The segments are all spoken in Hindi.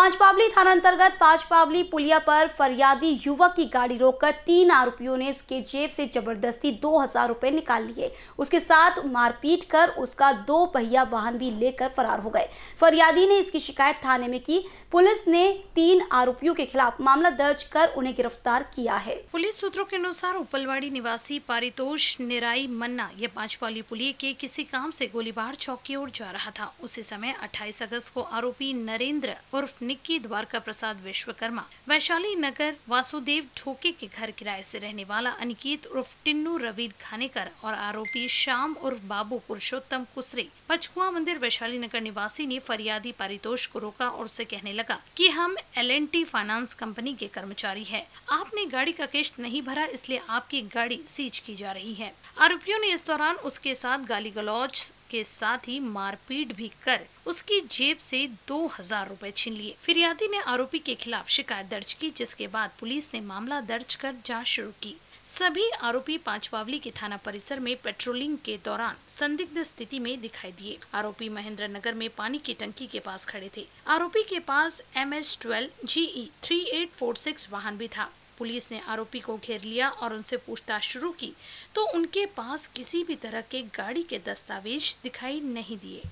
बावली थाना अंतर्गत पाँच पावली पुलिया पर फरियादी युवक की गाड़ी रोककर तीन आरोपियों ने उसके जेब से ज़बरदस्ती दो हज़ार रुपए निकाल लिए। उसके साथ मारपीट कर उसका दो पहिया वाहन भी लेकर फरार हो गए। फरियादी ने इसकी शिकायत थाने में की। पुलिस ने तीन आरोपियों के खिलाफ मामला दर्ज कर उन्हें गिरफ़्तार किया है। पुलिस सूत्रों के अनुसार उपलवाड़ी निवासी पारितोष निराई मन्ना ये पांचपाली पुलिया के किसी काम से गोलीबार चौक की ओर जा रहा था। उसी समय 28 अगस्त को आरोपी नरेंद्र उर्फ़ निक्की द्वारका प्रसाद विश्वकर्मा, वैशाली नगर, वासुदेव ठोके के घर किराए से रहने वाला अनिकेत उर्फ़ टिन्नू रवीद खानेकर और आरोपी श्याम उर्फ़ बाबू पुरुषोत्तम कुसरे, पचकुआ मंदिर, वैशाली नगर निवासी ने फरियादी पारितोष को रोका और उसे कहने लगा कि हम एल फाइनेंस कंपनी के कर्मचारी है। आपने गाड़ी का किश्त नहीं भरा, इसलिए आपकी गाड़ी सीज की जा रही है। आरोपियों ने इस दौरान उसके साथ गाली गलौज के साथ ही मारपीट भी कर उसकी जेब से दो हज़ार रूपए छीन लिए। फिरियादी ने आरोपी के खिलाफ शिकायत दर्ज की, जिसके बाद पुलिस ने मामला दर्ज कर जाँच शुरू की। सभी आरोपी पांचपावली के थाना परिसर में पेट्रोलिंग के दौरान संदिग्ध स्थिति में दिखाई दिए। आरोपी महेंद्र नगर में पानी की टंकी के पास खड़े थे। आरोपी के पास M H twelve GE three eight four six वाहन भी था। पुलिस ने आरोपी को घेर लिया और उनसे पूछताछ शुरू की तो उनके पास किसी भी तरह के गाड़ी के दस्तावेज दिखाई नहीं दिए।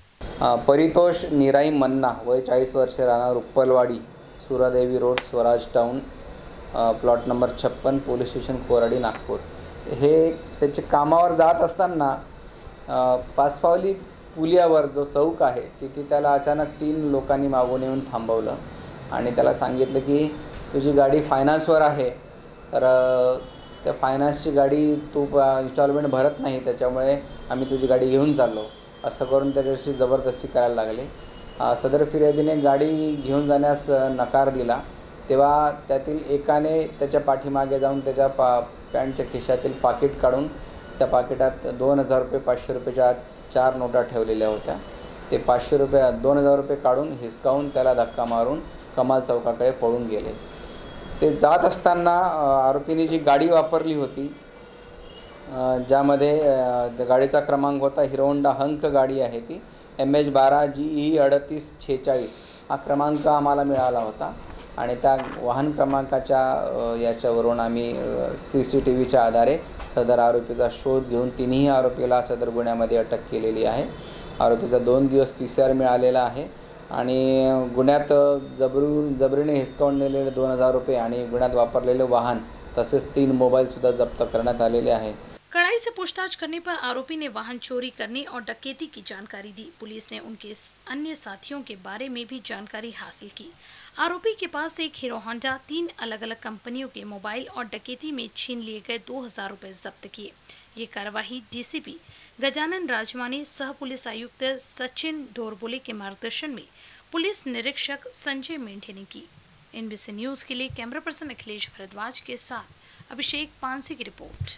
परितोष निराई मन्ना वय चाळीस वर्षे राहणार Ruppalwadi Suradevi road Swaraj town plot number छप्पन पोलीस स्टेशन कोराडी नागपूर. हे त्याचे कामावर जात असताना पाचपावली पुलियावर जो चौक आहे तिथे त्याला अचानक तीन लोकांनी मागून येऊन थांबवलं. आणि त्याला सांगितलं की तुझी गाडी फायनान्सवर आहे. तर त्या फायनान्सची गाडी तू इन्स्टॉलमेंट भरत नाही. त्याच्यामुळे आम्ही तुझी गाडी घेऊन चाललो. असं करून त्याच्याशी जबरदस्ती करायला लागली. सदर फिर्यादीने गाडी घेऊन जाण्यास नकार दिला. तेव्हा त्यातील एकाने त्याच्या पाठीमागे जाऊन त्याच्या पा पॅन्टच्या खिशातील पाकिट काढून त्या पाकिटात दोन हजार रुपये पाचशे रुपयेच्या चार नोटा ठेवलेल्या होत्या. ते पाचशे रुपये दोन हजार रुपये काढून हिसकावून त्याला धक्का मारून कमाल चौकाकडे पळून गेले. ते जात असताना आरोपीने जी गाडी वापरली होती ज्यामध्ये गाडीचा क्रमांक होता हिरोंडा हंक गाडी आहे ती एम एच बारा जी ई अडतीस छेचाळीस. हा क्रमांक आम्हाला मिळाला होता आणि त्या वाहन क्रमांकाच्या याच्यावरून आम्ही सी सी टी व्हीच्या आधारे सदर आरोपीचा शोध घेऊन तिन्ही आरोपीला सदर गुन्ह्यामध्ये अटक केलेली आहे. आरोपीचा दोन दिवस पी सी आर मिळालेला आहे. आणि गुन्ह्यात जबरून जबरीने हिसकावून नेलेले दोन हजार रुपये आणि गुन्ह्यात वापरलेले वाहन तसेच तीन मोबाईलसुद्धा जप्त करण्यात आलेले आहे. कड़ाई से पूछताछ करने पर आरोपी ने वाहन चोरी करने और डकैती की जानकारी दी। पुलिस ने उनके अन्य साथियों के बारे में भी जानकारी हासिल की। आरोपी के पास एक हीरो होंडा, तीन अलग अलग कंपनियों के मोबाइल और डकैती में छीन लिए गए दो हज़ार रुपए जब्त किए। ये कार्यवाही डीसीपी गजानन राजमानी, सह पुलिस आयुक्त सचिन ढोरबोले के मार्गदर्शन में पुलिस निरीक्षक संजय मेंढे ने की। एनबीसी न्यूज़ के लिए कैमरा पर्सन अखिलेश भरद्वाज के साथ अभिषेक पानसी की रिपोर्ट।